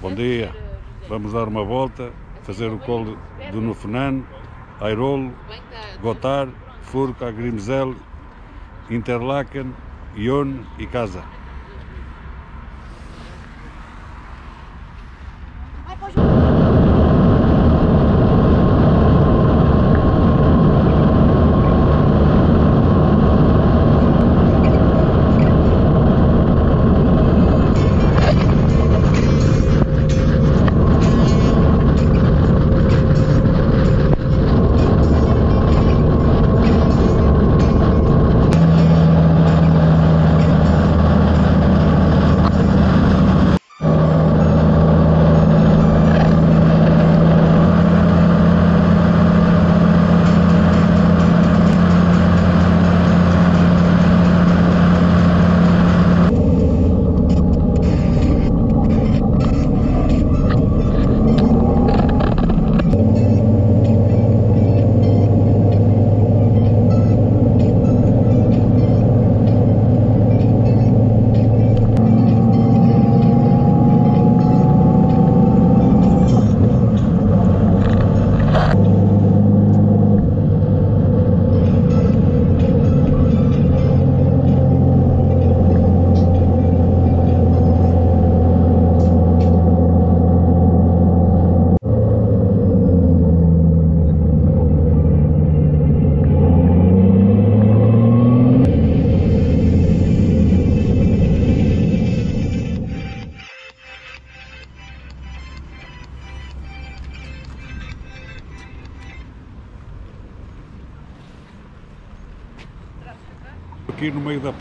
Bom dia. Vamos dar uma volta, fazer o colo do Nufenano, Airolo, Gotar, Furca, Grimzel, Interlaken, Ion e Casa.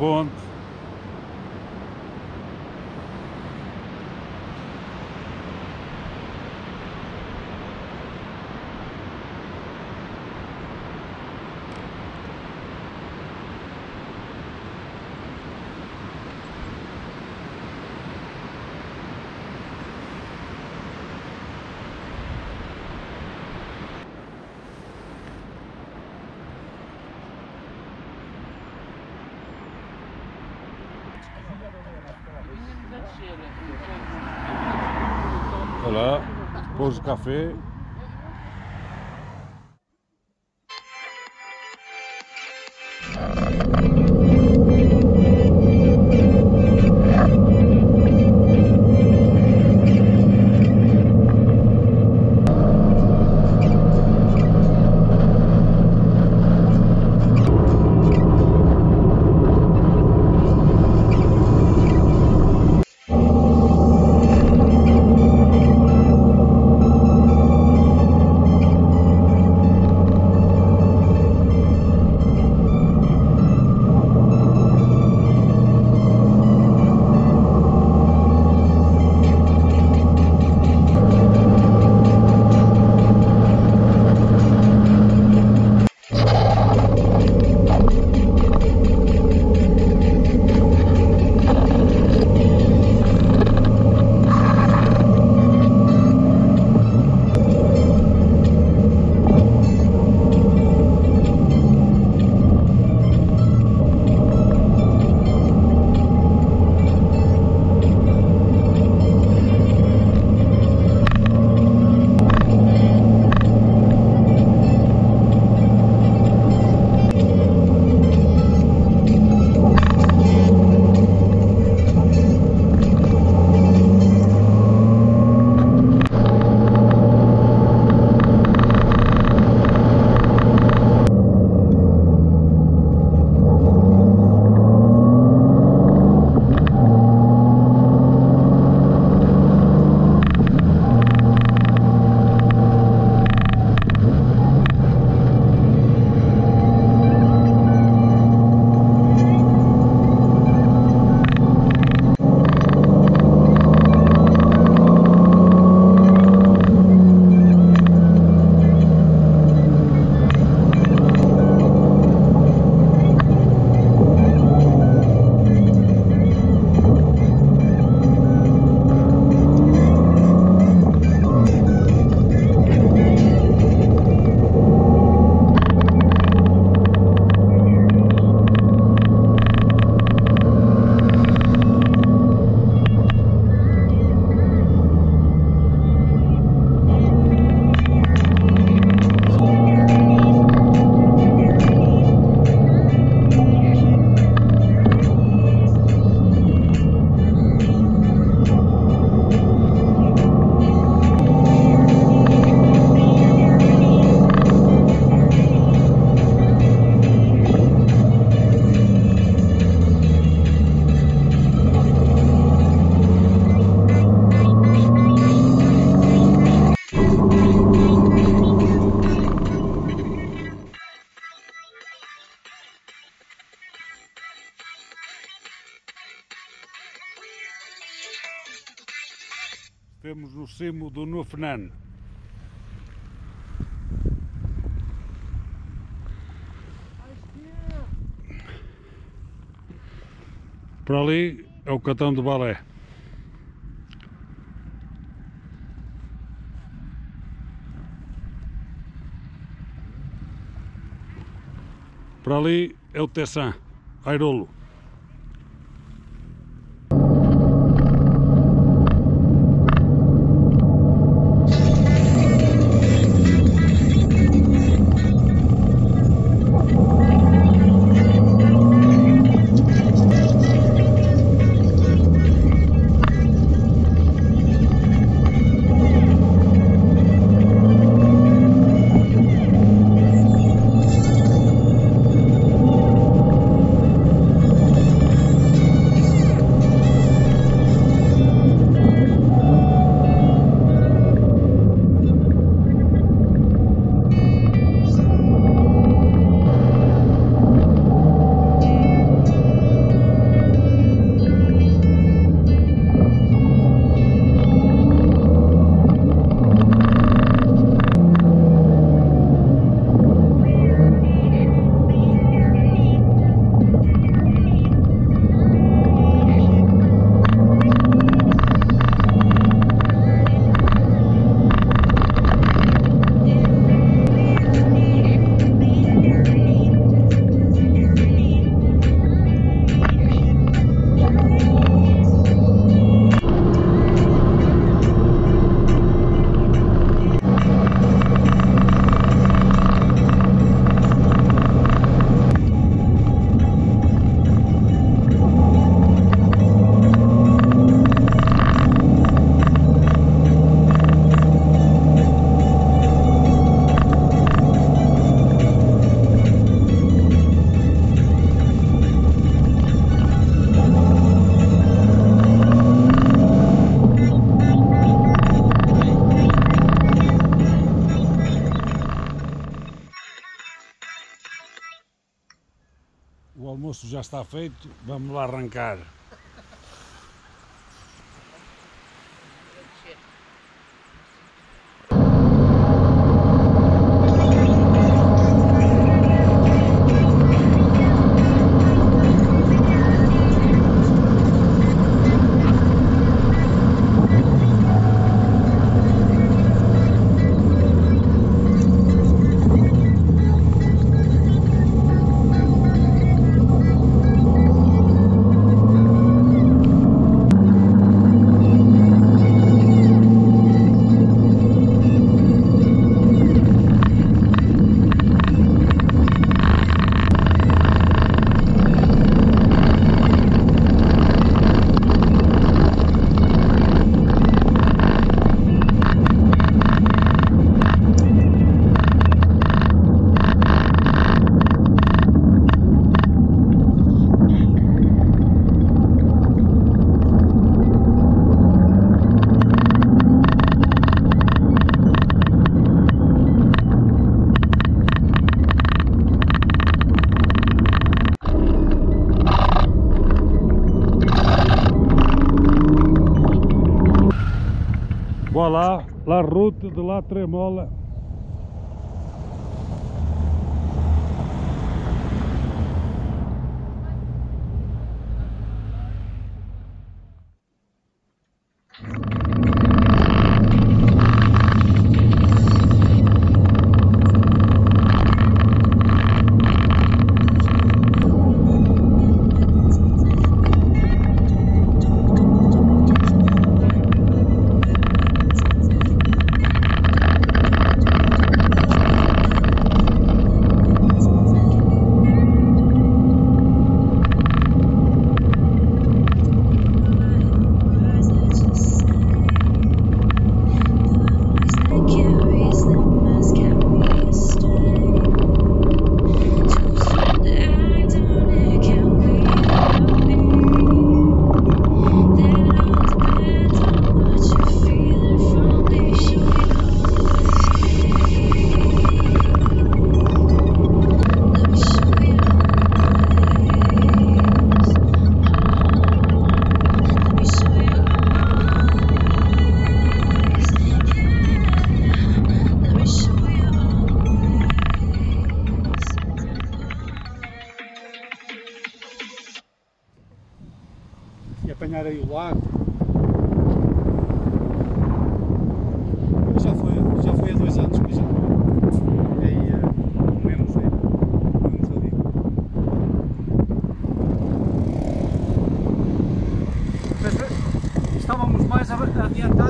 Ponte. Olha lá, pôs o café. Temos no cimo do Nufnan. Por ali é o catão do balé. Por ali é o Tessan, Airolo. Almoço já está feito, vamos lá arrancar. Route de la Tremola.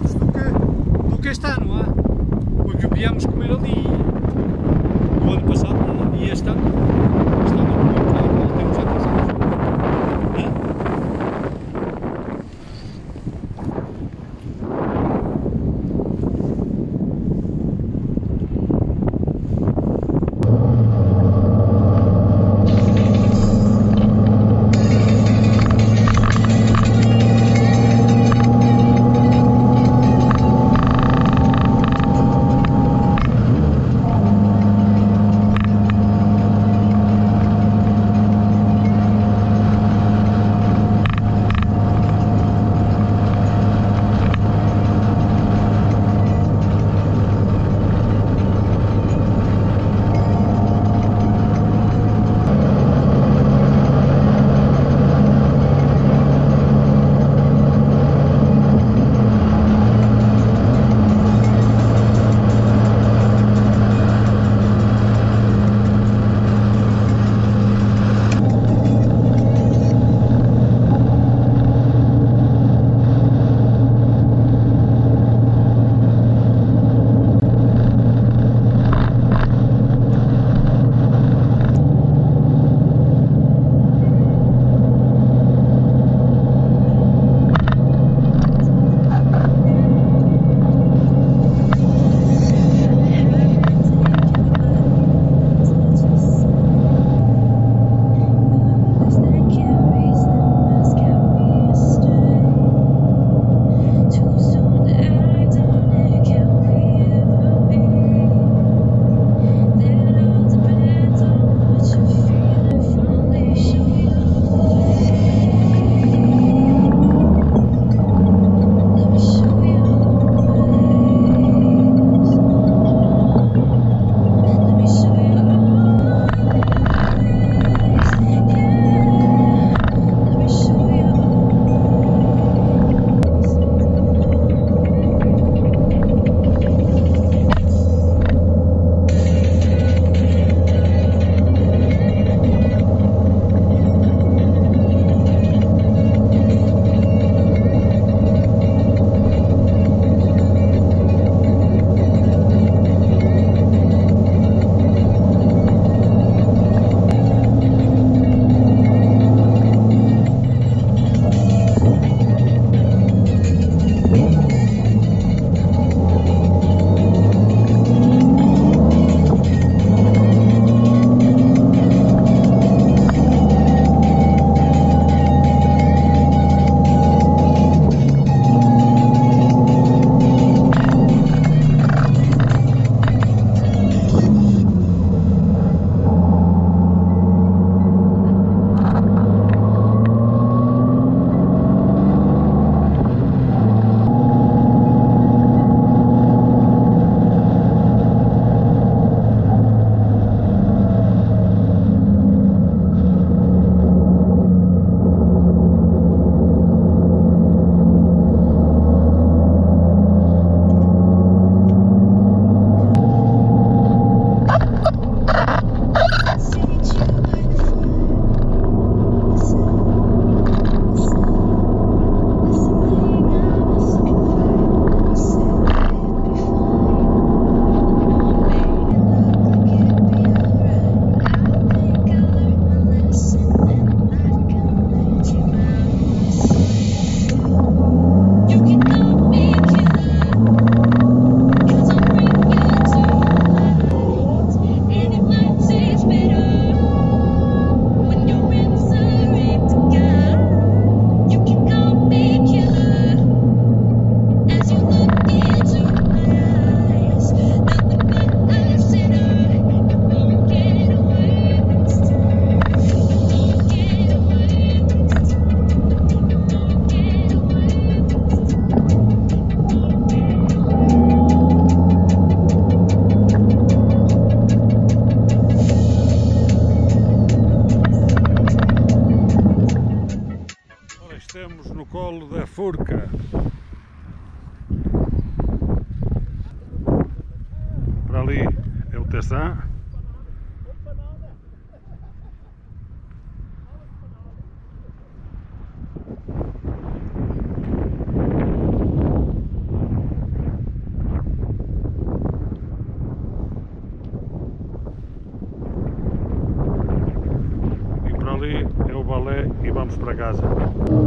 Do que, do que este ano, é? porque viemos comer ali no ano passado e este ano vamos para casa.